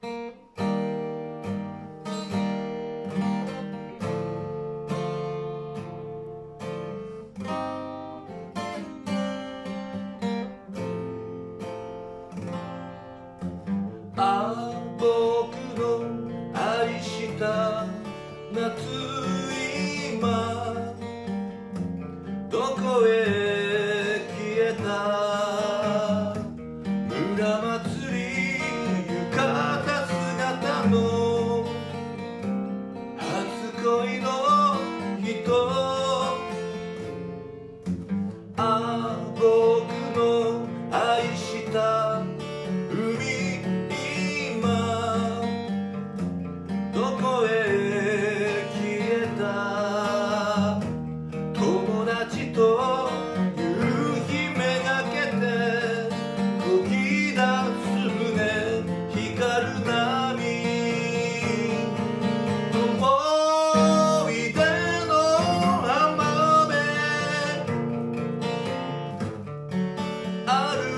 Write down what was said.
あ僕の愛した夏今どこへあ僕 out